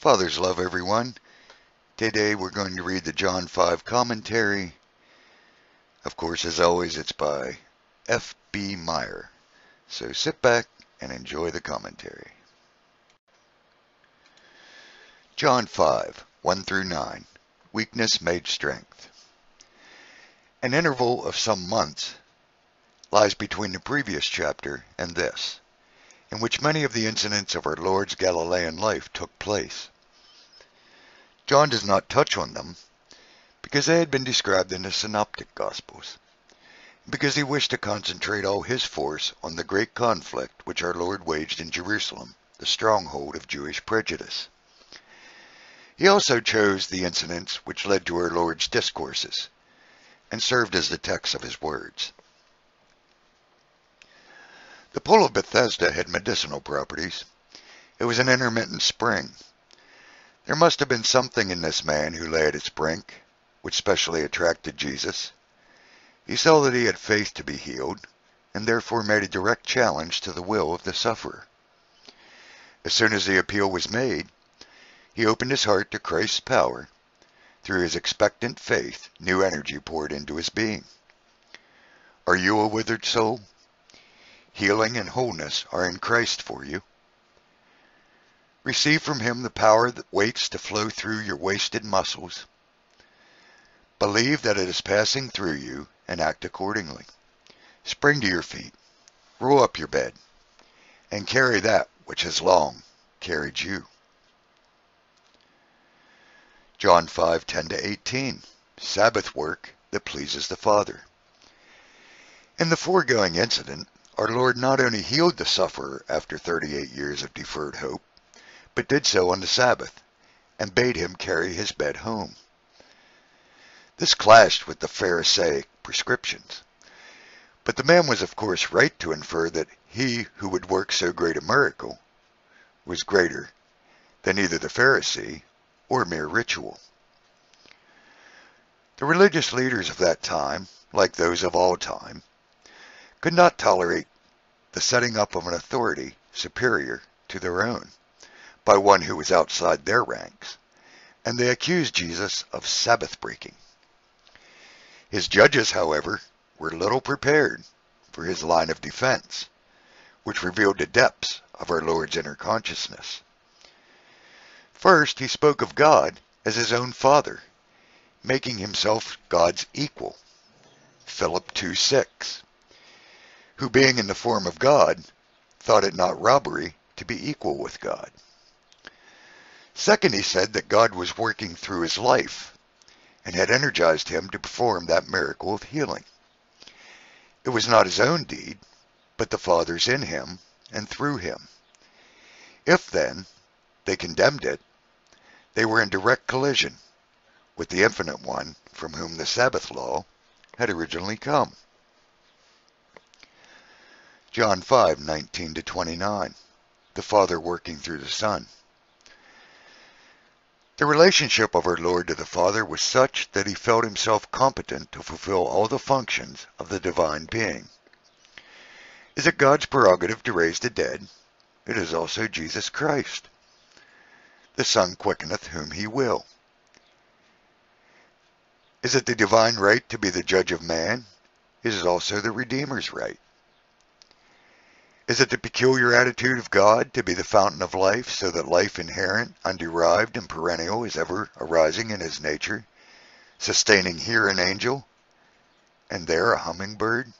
Father's love, everyone. Today we're going to read the John 5 commentary. Of course, as always, it's by F.B. Meyer. So sit back and enjoy the commentary. John 5, 1 through 9. Weakness made strength. An interval of some months lies between the previous chapter and this in which many of the incidents of our Lord's Galilean life took place. John does not touch on them because they had been described in the Synoptic Gospels, because he wished to concentrate all his force on the great conflict which our Lord waged in Jerusalem, the stronghold of Jewish prejudice. He also chose the incidents which led to our Lord's discourses and served as the text of his words. The pool of Bethesda had medicinal properties. It was an intermittent spring. There must have been something in this man who lay at its brink which specially attracted Jesus. He saw that he had faith to be healed, and therefore made a direct challenge to the will of the sufferer. As soon as the appeal was made, he opened his heart to Christ's power. Through his expectant faith, new energy poured into his being. Are you a withered soul? Healing and wholeness are in Christ for you. Receive from him the power that waits to flow through your wasted muscles. Believe that it is passing through you and act accordingly. Spring to your feet, roll up your bed, and carry that which has long carried you. John 5:10 to 18. Sabbath work that pleases the Father. In the foregoing incident, our Lord not only healed the sufferer after 38 years of deferred hope, but did so on the Sabbath, and bade him carry his bed home. This clashed with the Pharisaic prescriptions. But the man was of course right to infer that he who would work so great a miracle was greater than either the Pharisee or mere ritual. The religious leaders of that time, like those of all time, could not tolerate the setting up of an authority superior to their own by one who was outside their ranks, and they accused Jesus of Sabbath breaking. His judges, however, were little prepared for his line of defense, which revealed the depths of our Lord's inner consciousness. First, he spoke of God as his own Father, making himself God's equal. Philip 2 6 who being in the form of God, thought it not robbery to be equal with God. Second, he said that God was working through his life and had energized him to perform that miracle of healing. It was not his own deed, but the Father's in him and through him. If, then, they condemned it, they were in direct collision with the Infinite One from whom the Sabbath law had originally come. John 5:19 to 29. The Father working through the Son. The relationship of our Lord to the Father was such that he felt himself competent to fulfill all the functions of the divine being. Is it God's prerogative to raise the dead? It is also Jesus Christ. The Son quickeneth whom he will. Is it the divine right to be the judge of man? It is also the Redeemer's right. Is it the peculiar attitude of God to be the fountain of life, so that life inherent, underived, and perennial is ever arising in his nature, sustaining here an angel, and there a hummingbird?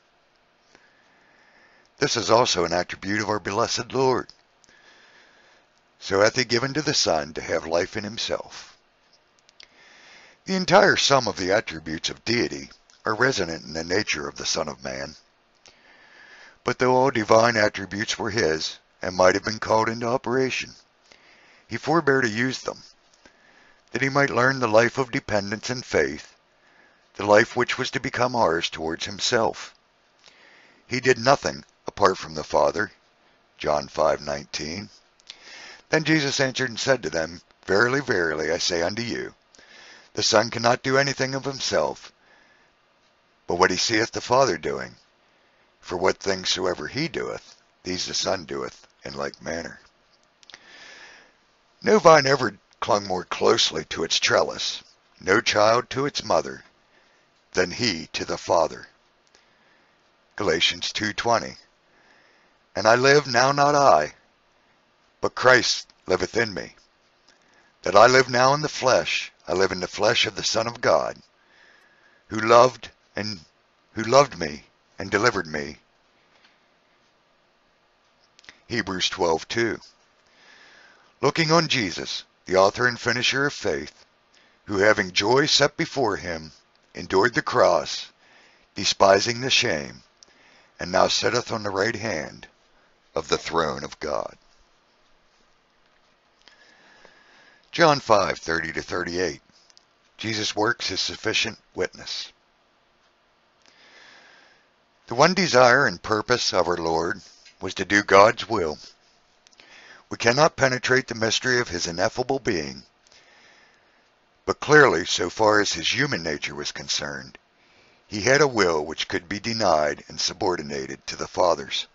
This is also an attribute of our blessed Lord. So hath he given to the Son to have life in himself. The entire sum of the attributes of deity are resonant in the nature of the Son of Man. But though all divine attributes were his, and might have been called into operation, he forbore to use them, that he might learn the life of dependence and faith, the life which was to become ours towards himself. He did nothing apart from the Father. John 5:19. Then Jesus answered and said to them, Verily, verily, I say unto you, the Son cannot do anything of himself, but what he seeth the Father doing, for what things soever he doeth, these the Son doeth in like manner. No vine ever clung more closely to its trellis, no child to its mother, than he to the father. Galatians 2.20 And I live now not I, but Christ liveth in me. That I live now in the flesh, I live in the flesh of the Son of God, who loved and who loved me and delivered me. Hebrews 12:2. Looking on Jesus, the author and finisher of faith, who having joy set before him, endured the cross, despising the shame, and now sitteth on the right hand of the throne of God. John 5:30 to 38. Jesus works is sufficient witness. The one desire and purpose of our Lord was to do God's will. We cannot penetrate the mystery of his ineffable being, but clearly, so far as his human nature was concerned, he had a will which could be denied and subordinated to the Father's.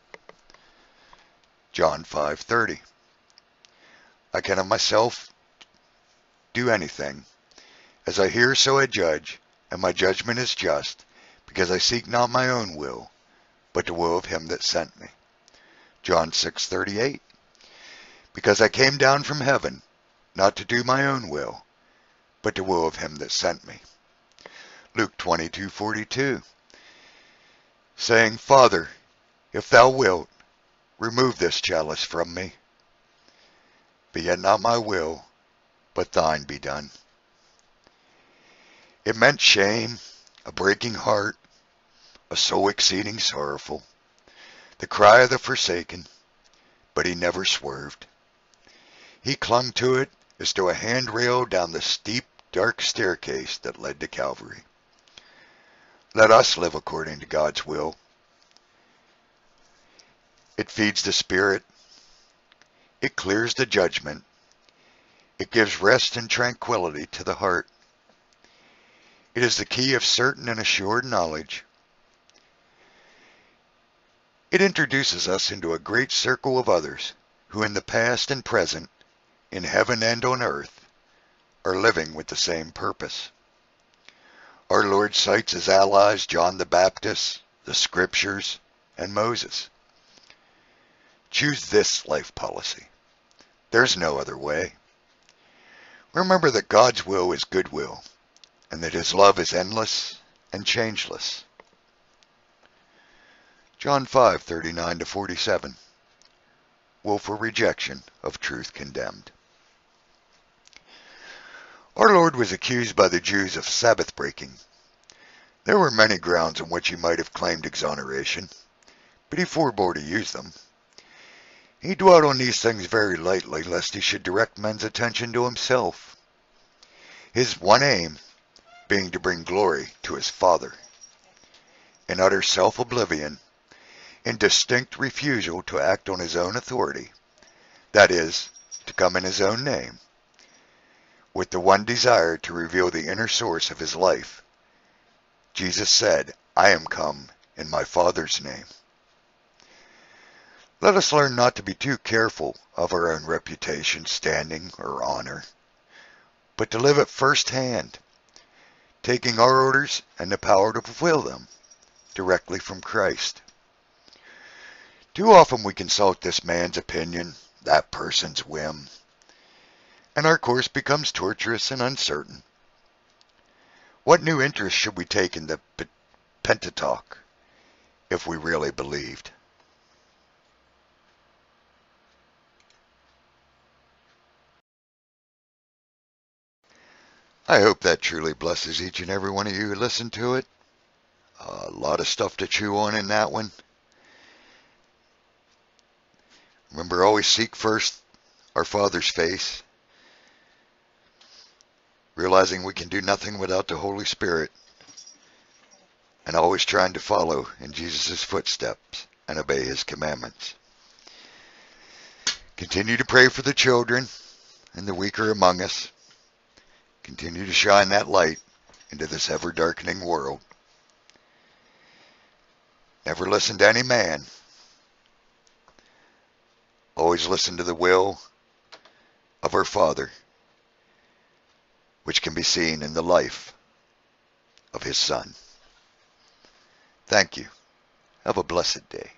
John 5:30 I can of myself do anything. As I hear, so I judge, and my judgment is just, because I seek not my own will, but the will of him that sent me. John 6:38 Because I came down from heaven, not to do my own will, but the will of him that sent me. Luke 22:42 Saying, Father, if thou wilt, remove this chalice from me. But yet not my will, but thine be done. It meant shame, a breaking heart, a soul exceeding sorrowful, the cry of the forsaken, but he never swerved. He clung to it as to a handrail down the steep, dark staircase that led to Calvary. Let us live according to God's will. It feeds the spirit. It clears the judgment it gives rest and tranquility to the heart. It is the key of certain and assured knowledge. It introduces us into a great circle of others who in the past and present, in heaven and on earth, are living with the same purpose. Our Lord cites as allies John the Baptist, the Scriptures, and Moses. Choose this life policy. There's no other way. Remember that God's will is goodwill, and that his love is endless and changeless. John 5:39 to 47. Willful rejection of truth condemned. Our Lord was accused by the Jews of Sabbath breaking. There were many grounds on which he might have claimed exoneration, but he forbore to use them. He dwelt on these things very lightly, lest he should direct men's attention to himself. His one aim being to bring glory to his Father. In utter self-oblivion, in distinct refusal to act on his own authority, that is, to come in his own name, with the one desire to reveal the inner source of his life, Jesus said, I am come in my Father's name. Let us learn not to be too careful of our own reputation, standing, or honor, but to live at first hand, taking our orders and the power to fulfill them directly from Christ. Too often we consult this man's opinion, that person's whim, and our course becomes tortuous and uncertain. What new interest should we take in the Pentateuch if we really believed? I hope that truly blesses each and every one of you who listen to it. A lot of stuff to chew on in that one. Remember, always seek first our Father's face, realizing we can do nothing without the Holy Spirit, and always trying to follow in Jesus' footsteps and obey his commandments. Continue to pray for the children and the weaker among us. Continue to shine that light into this ever darkening world. Never listen to any man. Always listen to the will of our Father which can be seen in the life of his son. Thank you. Have a blessed day.